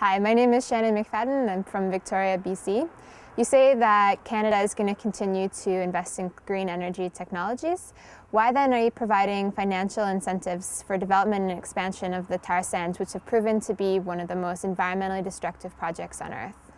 Hi, my name is Shannon McFadden. I'm from Victoria, BC. You say that Canada is going to continue to invest in green energy technologies. Why then are you providing financial incentives for development and expansion of the tar sands, which have proven to be one of the most environmentally destructive projects on Earth?